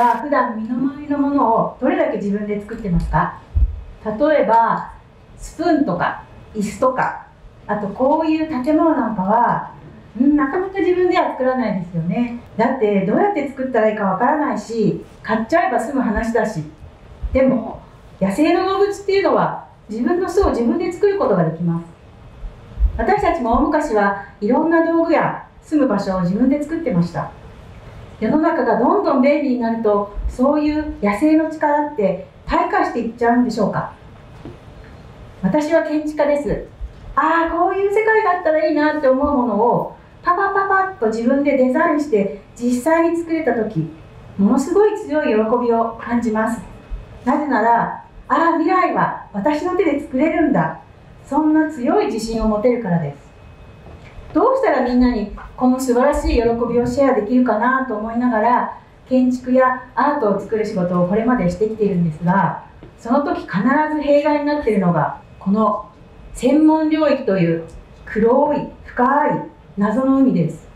は普段身の回りのものをどれだけ自分で作ってますか？例えばスプーンとか椅子とかあとこういう建物なんかはうんなかなか自分では作らないですよね。だってどうやって作ったらいいかわからないし買っちゃえば済む話だし。でも野生の動物っていうのは自分の巣を自分で作ることができます。私たちも大昔はいろんな道具や住む場所を自分で作ってました。世の中がどんどん便利になるとそういう野生の力って退化していっちゃうんでしょうか？私は建築家です。ああこういう世界だったらいいなって思うものをパパパパッと自分でデザインして実際に作れた時ものすごい強い喜びを感じます。なぜならああ未来は私の手で作れるんだ。そんな強い自信を持てるからです。どうしたらみんなにこの素晴らしい喜びをシェアできるかなと思いながら建築やアートを作る仕事をこれまでしてきているんですがその時必ず弊害になっているのがこの専門領域という黒い深い謎の海です。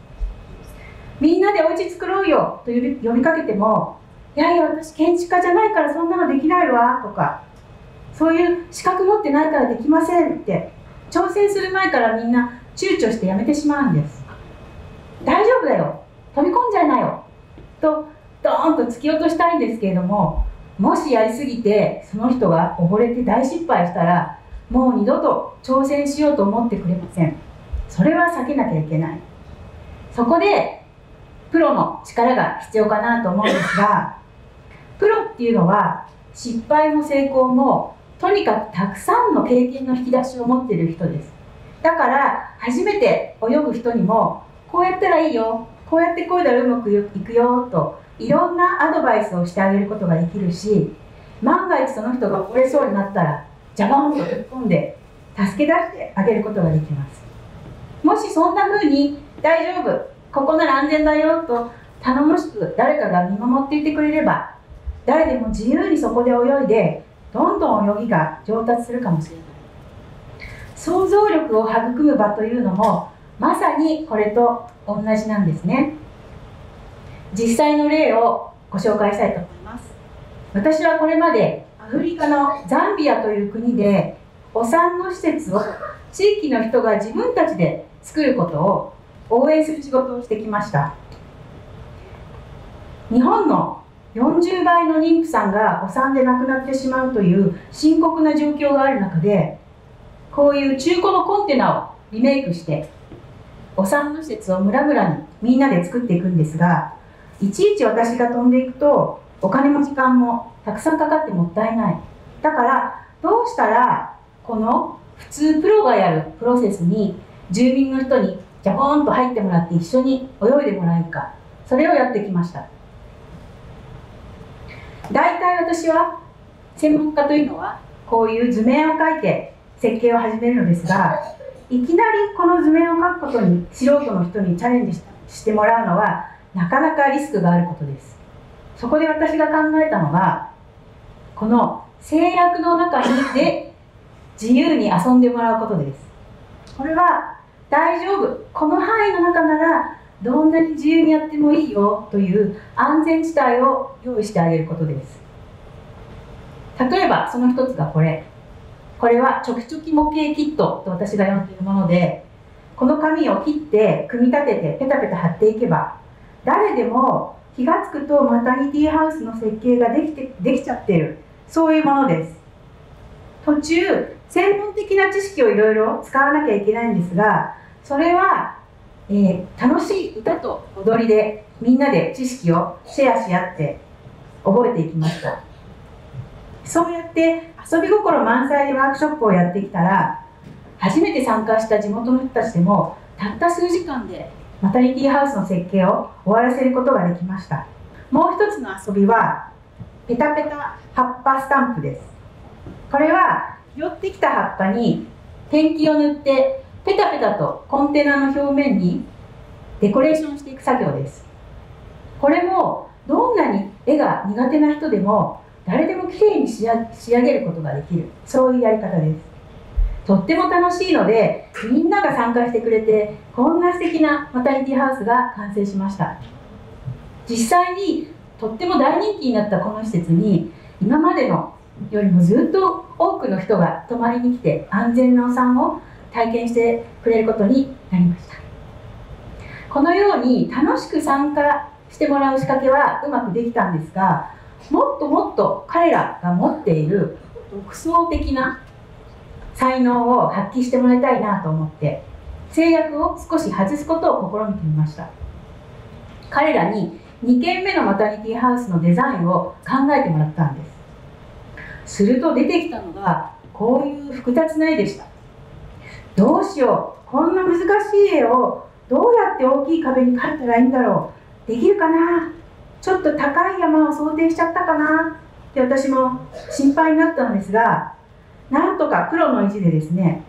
みんなでお家作ろうよと呼びかけてもいやいや私建築家じゃないからそんなのできないわとかそういう資格持ってないからできませんって挑戦する前からみんな躊躇してやめてしまうんです。大丈夫だよ。飛び込んじゃいなよ。とドーンと突き落としたいんですけれどももしやりすぎてその人が溺れて大失敗したらもう二度と挑戦しようと思ってくれません。それは避けなきゃいけない。そこでプロの力が必要かなと思うんですがプロっていうのは失敗も成功もとにかくたくさんの経験の引き出しを持っている人です。だから初めて泳ぐ人にもこうやったらいいよこうやってこいだらうまくいくよといろんなアドバイスをしてあげることができるし万が一その人が溺れそうになったらジャボンと突っ込んで助け出してあげることができます。もしそんな風に大丈夫ここなら安全だよと頼もしく誰かが見守っていてくれれば誰でも自由にそこで泳いでどんどん泳ぎが上達するかもしれない。想像力を育む場というのもまさにこれと同じなんですね。実際の例をご紹介したいと思います。私はこれまでアフリカのザンビアという国でお産の施設を地域の人が自分たちで作ることを応援する仕事をしてきました。日本の40倍の妊婦さんがお産で亡くなってしまうという深刻な状況がある中でこういう中古のコンテナをリメイクしてお産の施設を村々にみんなで作っていくんですがいちいち私が飛んでいくとお金も時間もたくさんかかってもったいない。だからどうしたらこの普通プロがやるプロセスに住民の人にジャボーンと入ってもらって一緒に泳いでもらえるか。それをやってきました。大体私は専門家というのはこういう図面を描いて設計を始めるのですがいきなりこの図面を描くことに素人の人にチャレンジしてもらうのはなかなかリスクがあることです。そこで私が考えたのがこの制約の中にで自由に遊んでもらうことです。これは大丈夫。この範囲の中ならどんなに自由にやってもいいよという安全地帯を用意してあげることです。例えばその一つがこれ。これはチョキチョキ模型キットと私が呼んでいるものでこの紙を切って組み立ててペタペタ貼っていけば誰でも気が付くとマタニティハウスの設計ができてできちゃってる。そういうものです。途中専門的な知識をいろいろ使わなきゃいけないんですがそれは、えー、楽しい歌と踊りでみんなで知識をシェアし合って覚えていきました。そうやって遊び心満載でワークショップをやってきたら初めて参加した地元の人たちでもたった数時間でマタニティハウスの設計を終わらせることができました。もう一つの遊びはペタペタ葉っぱスタンプです。これは寄ってきた葉っぱにペンキを塗ってペタペタとコンテナの表面にデコレーションしていく作業です。これもどんなに絵が苦手な人でも誰でもきれいに仕上げることができる。そういうやり方です。とっても楽しいのでみんなが参加してくれてこんな素敵なマタニティハウスが完成しました。実際にとっても大人気になったこの施設に今までのよりもずっと多くの人が泊まりに来て安全なお産を体験してくれることになりました。このように楽しく参加してもらう仕掛けはうまくできたんですがもっともっと彼らが持っている独創的な才能を発揮してもらいたいなと思って制約を少し外すことを試みてみました。彼らに2軒目のマタニティハウスのデザインを考えてもらったんです。すると出てきたのがこういう複雑な絵でした。どうしようこんな難しい絵をどうやって大きい壁に描いたらいいんだろうできるかな？ちょっと高い山を想定しちゃったかなって私も心配になったんですがなんとかプロの意地でですね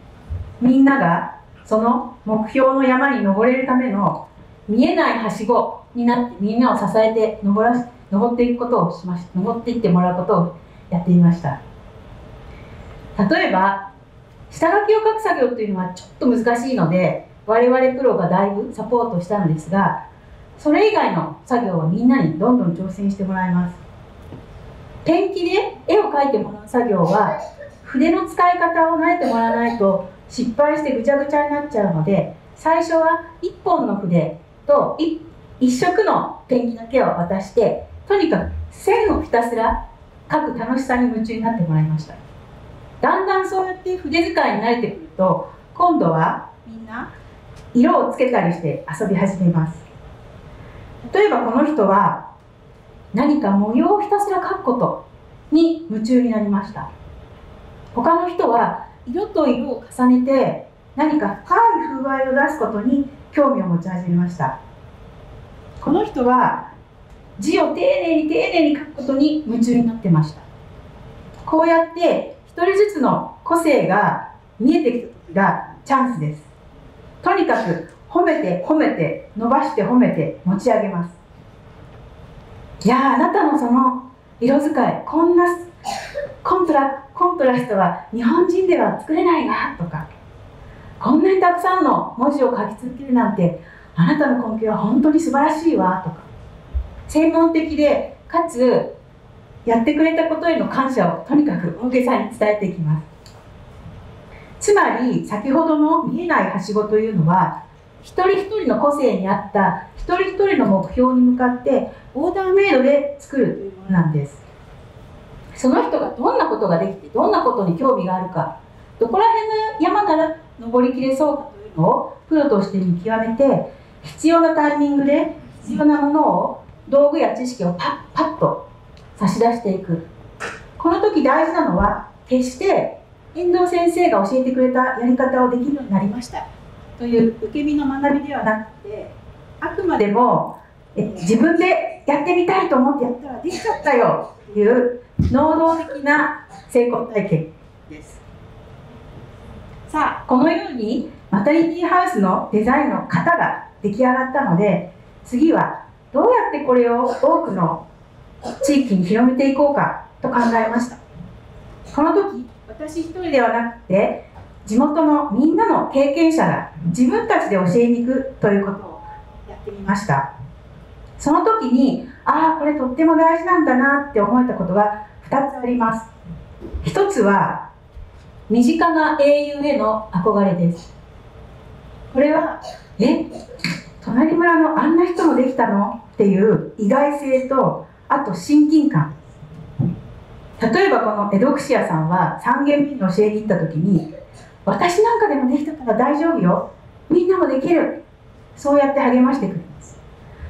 みんながその目標の山に登れるための見えないはしごになってみんなを支えて登ら登っていくことをしまし登っていってもらうことをやってみました。例えば下書きを書く作業というのはちょっと難しいので我々プロがだいぶサポートしたのですがそれ以外の作業はみんなにどんどん挑戦してもらいます。ペンキで絵を描いてもらう作業は筆の使い方を慣れてもらわないと失敗してぐちゃぐちゃになっちゃうので最初は1本の筆と 1, 1色のペンキだけを渡してとにかく線をひたすら描く楽しさに夢中になってもらいました。だんだんそうやって筆使いに慣れてくると今度はみんな色をつけたりして遊び始めます。例えばこの人は何か模様をひたすら描くことに夢中になりました。他の人は色と色を重ねて何か深い風合いを出すことに興味を持ち始めました。この人は字を丁寧に丁寧に書くことに夢中になってました。こうやって一人ずつの個性が見えてきた時がチャンスです。とにかく褒めて褒めて伸ばして褒めて持ち上げます。いやあなたのその色使いこんなコントラコントラストは日本人では作れないわとかこんなにたくさんの文字を書き続けるなんてあなたの根拠は本当に素晴らしいわとか専門的でかつやってくれたことへの感謝をとにかく大げさに伝えていきます。つまり先ほどの見えないはしごというのは一人一人の個性に合った一人一人の目標に向かってオーダーメイドで作るというものなんです。その人がどんなことができてどんなことに興味があるかどこら辺の山なら登りきれそうかというのをプロとして見極めて必要なタイミングで必要なものを道具や知識をパッパッと差し出していく。この時大事なのは決して遠藤先生が教えてくれたやり方をできるようになりました。という受け身の学びではなくてあくまでもえ自分でやってみたいと思ってやったらできちゃったよっていう能動的な成功体験です。さあこのようにマタニティハウスのデザインの型が出来上がったので次はどうやってこれを多くの地域に広めていこうかと考えました。この時私一人ではなくて地元のみんなの経験者が自分たちで教えに行くということをやってみました。その時にああこれとっても大事なんだなって思えたことが2つあります。1つは身近な英雄への憧れです。これはえ隣村のあんな人もできたのっていう意外性とあと親近感。例えばこのエドクシアさんは三軒目に教えに行った時に私なんかでもできたから大丈夫よ。みんなもできる。そうやって励ましてくれます。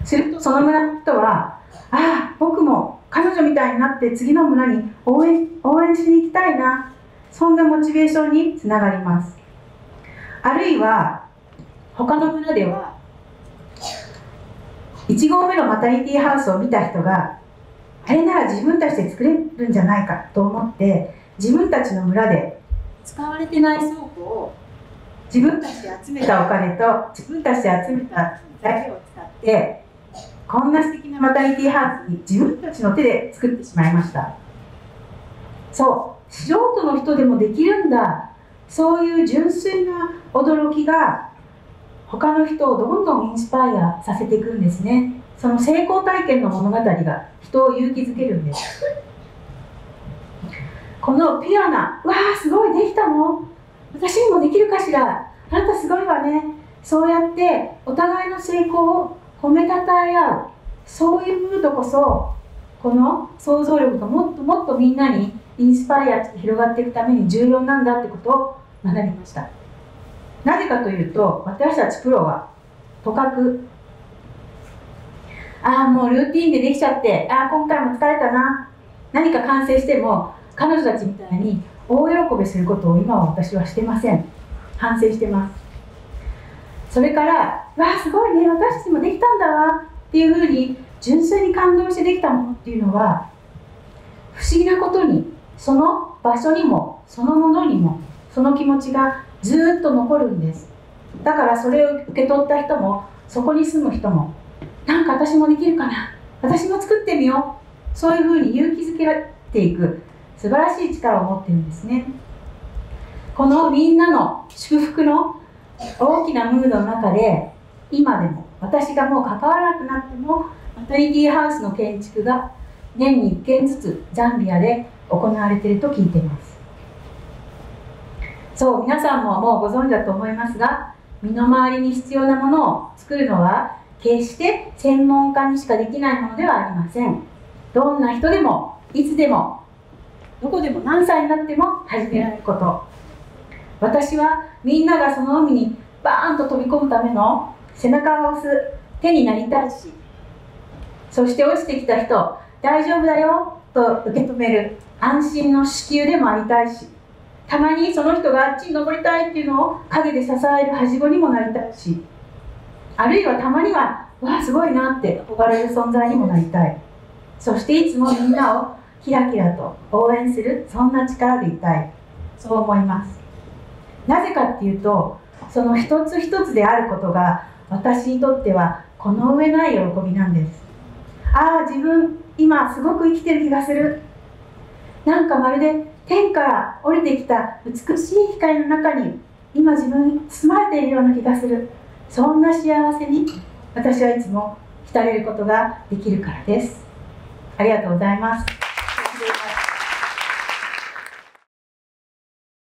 するとその村の人はああ僕も彼女みたいになって次の村に応援応援しに行きたいな。そんなモチベーションにつながります。あるいは他の村では1号目のマタニティハウスを見た人があれなら自分たちで作れるんじゃないかと思って自分たちの村で使われてない倉庫を自分たちで集めたお金と自分たちで集めた材料を使ってこんな素敵なマタニティハウスに自分たちの手で作ってしまいました。そう素人の人でもできるんだ。そういう純粋な驚きが他の人をどんどんインスパイアさせていくんですね。その成功体験の物語が人を勇気づけるんです。このピュアな「わあすごいできたの私にもできるかしら。あなたすごいわね」そうやってお互いの成功を褒めたたえ合う。そういうムードこそこの想像力がもっともっとみんなにインスパイアして広がっていくために重要なんだってことを学びました。なぜかというと私たちプロはとかくああもうルーティンでできちゃってああ今回も疲れたな。何か完成しても彼女たちみたいに大喜びすることを今は私はしてません。反省してます。それから「わあすごいね。私たちもできたんだわ」っていうふうに純粋に感動してできたものっていうのは不思議なことにその場所にもそのものにもその気持ちがずっと残るんです。だからそれを受け取った人もそこに住む人もなんか私もできるかな。私も作ってみよう。そういうふうに勇気づけられていく。素晴らしい力を持ってるんですね。このみんなの祝福の大きなムードの中で今でも私がもう関わらなくなってもマタニティハウスの建築が年に1件ずつザンビアで行われていると聞いています。そう皆さんももうご存知だと思いますが身の回りに必要なものを作るのは決して専門家にしかできないものではありません。どんな人でもいつでもどこでも何歳になっても始められること。私はみんながその海にバーンと飛び込むための背中を押す手になりたいしそして落ちてきた人大丈夫だよと受け止める安心の子宮でもありたいしたまにその人があっちに登りたいっていうのを陰で支えるはしごにもなりたいしあるいはたまにはわあすごいなって憧れる存在にもなりたい。そしていつもみんなをキラキラと応援するそんな力でいたい。そう思います。なぜかっていうとその一つ一つであることが私にとってはこの上ない喜びなんです。ああ自分今すごく生きてる気がする。なんかまるで天から降りてきた美しい光の中に今自分包まれているような気がする。そんな幸せに私はいつも浸れることができるからです。ありがとうございます。